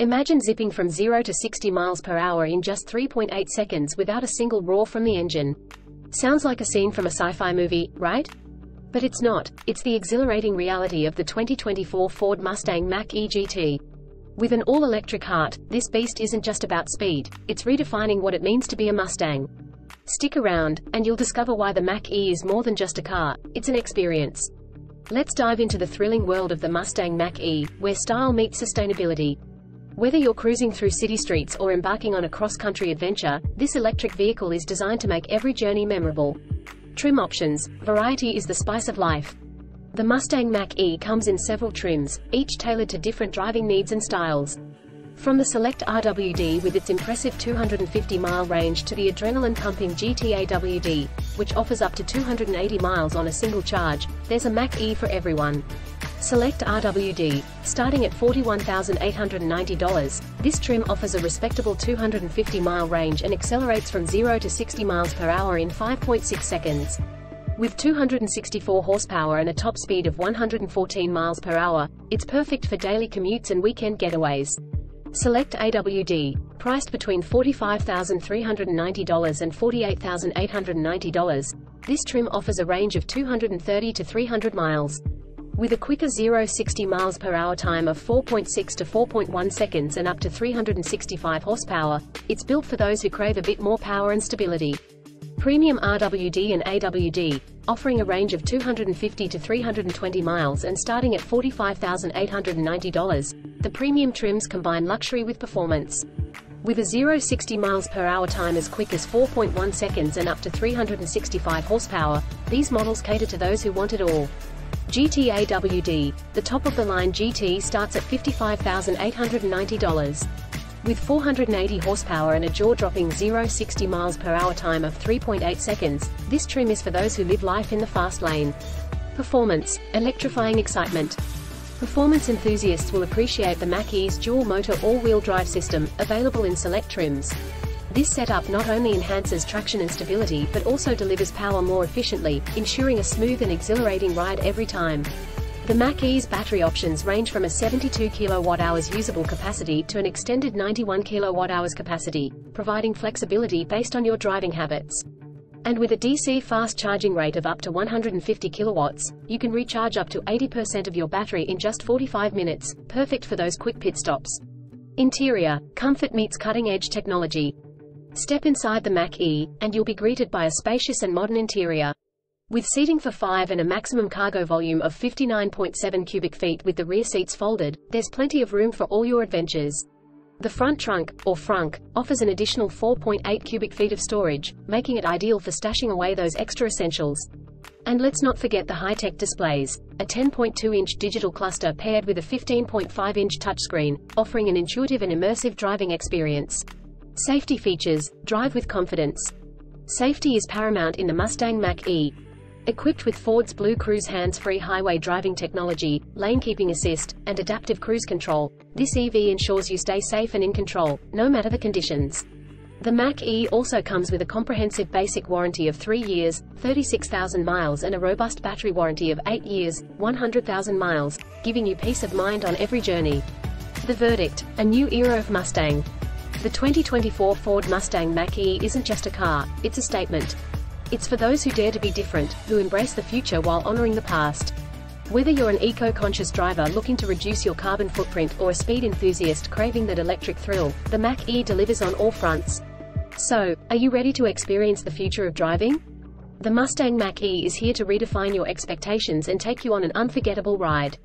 Imagine zipping from 0 to 60 miles per hour in just 3.8 seconds without a single roar from the engine. Sounds like a scene from a sci-fi movie, right? But it's not, it's the exhilarating reality of the 2024 Ford Mustang Mach-E GT. With an all-electric heart, this beast isn't just about speed, it's redefining what it means to be a Mustang. Stick around, and you'll discover why the Mach-E is more than just a car, it's an experience. Let's dive into the thrilling world of the Mustang Mach-E, where style meets sustainability. Whether you're cruising through city streets or embarking on a cross-country adventure, this electric vehicle is designed to make every journey memorable. Trim options. Variety is the spice of life. The Mustang Mach-E comes in several trims, each tailored to different driving needs and styles. From the Select RWD with its impressive 250-mile range to the adrenaline-pumping GT AWD, which offers up to 280 miles on a single charge, there's a Mach-E for everyone. Select RWD. Starting at $41,890, this trim offers a respectable 250-mile range and accelerates from 0 to 60 miles per hour in 5.6 seconds. With 264 horsepower and a top speed of 114 miles per hour, it's perfect for daily commutes and weekend getaways. Select AWD. Priced between $45,390 and $48,890, this trim offers a range of 230 to 300 miles. With a quicker 0-60 miles per hour time of 4.6 to 4.1 seconds and up to 365 horsepower, it's built for those who crave a bit more power and stability. Premium RWD and AWD, offering a range of 250 to 320 miles and starting at $45,890, the premium trims combine luxury with performance. With a 0-60 miles per hour time as quick as 4.1 seconds and up to 365 horsepower, these models cater to those who want it all. GT AWD, the top-of-the-line GT starts at $55,890. With 480 horsepower and a jaw-dropping 0-60 miles per hour time of 3.8 seconds, this trim is for those who live life in the fast lane. Performance, electrifying excitement. Performance enthusiasts will appreciate the Mach-E's dual-motor all-wheel drive system, available in select trims. This setup not only enhances traction and stability but also delivers power more efficiently, ensuring a smooth and exhilarating ride every time. The Mach-E's battery options range from a 72 kWh usable capacity to an extended 91 kWh capacity, providing flexibility based on your driving habits. And with a DC fast charging rate of up to 150 kilowatts, you can recharge up to 80% of your battery in just 45 minutes, perfect for those quick pit stops. Interior, comfort meets cutting-edge technology. Step inside the Mach-E, and you'll be greeted by a spacious and modern interior. With seating for five and a maximum cargo volume of 59.7 cubic feet with the rear seats folded, there's plenty of room for all your adventures. The front trunk, or frunk, offers an additional 4.8 cubic feet of storage, making it ideal for stashing away those extra essentials. And let's not forget the high-tech displays, a 10.2-inch digital cluster paired with a 15.5-inch touchscreen, offering an intuitive and immersive driving experience. Safety features, drive with confidence. Safety is paramount in the Mustang Mach-E. Equipped with Ford's Blue Cruise hands-free highway driving technology, lane keeping assist, and adaptive cruise control, this EV ensures you stay safe and in control, no matter the conditions. The Mach-E also comes with a comprehensive basic warranty of 3 years, 36,000 miles and a robust battery warranty of 8 years, 100,000 miles, giving you peace of mind on every journey. The verdict, a new era of Mustang. The 2024 Ford Mustang Mach-E isn't just a car, it's a statement. It's for those who dare to be different, who embrace the future while honoring the past. Whether you're an eco-conscious driver looking to reduce your carbon footprint or a speed enthusiast craving that electric thrill, the Mach-E delivers on all fronts. So, are you ready to experience the future of driving? The Mustang Mach-E is here to redefine your expectations and take you on an unforgettable ride.